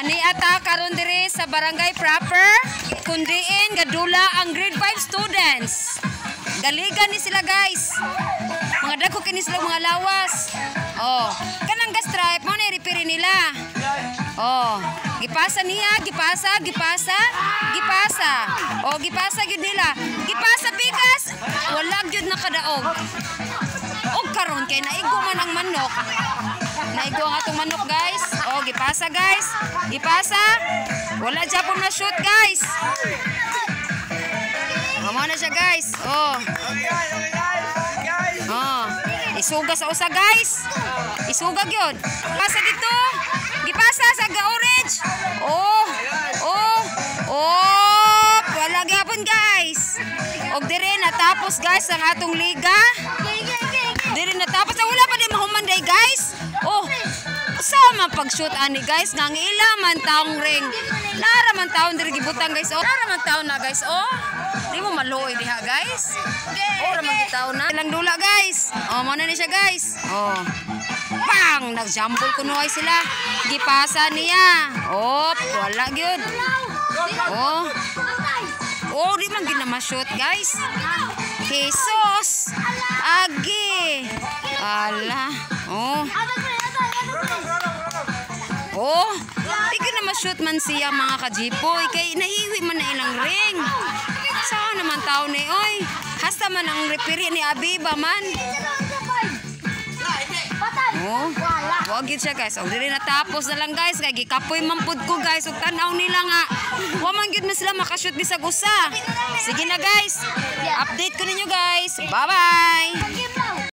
Ani ata karon diri sa barangay proper kundiin gadula ang grade 5 students. Galigan ni sila guys. Mga dako kini sila mga lawas. Oh, kanang gas stripe mo ni repair nila. Oh, gipasa niya, gipasa, gipasa, gipasa. Oh, gipasa gyud nila. Gipasa bigas. Wala gyud nakadaog. Og karon kay naigo man ang manok. Naigo ang atong manok guys. Oh, gipasa guys. Gipasa. Wala japon na shoot guys. Mama na siya guys. Oh. Oh. Isuga sa usa guys. Isuga gyud. Pasa dito. Gipasa sa orange. Oh. Oh. Oh. Wala gyapon guys. Og dire natapos guys ang atong liga. Dire natapos na wala pa din mahumanday guys. Pag-shoot ani guys nga ang ila man taong ring. Lara man taon diri gibutang guys. Oh, lara man taon na guys. Oh. Di mo maluoy diha guys. Oh, ra man gitaw na. Ilang dula guys. Oh, mo na ni siya guys. Oh. Bang! Nagjambol kunuhay sila. Gipasa niya. Oh, wala gyud. Oh. Oh, di man gina ma-shoot guys. Jesus. Agi. Ala. Oh. Oh, ikaw na ma-shoot man siya mga kajipoy. Kay naiwi man na ilang ring. Saan naman tao ni oy? Hasta man ang repiri ni Abiba man. Oh, wag yun siya guys. O, dili natapos na lang guys. Kaya gikapoy man pud ko guys. Ug tanaw nila nga. Wa man gyud na sila makashoot bisag usa. Sige na guys. Update ko ninyo guys. Bye-bye.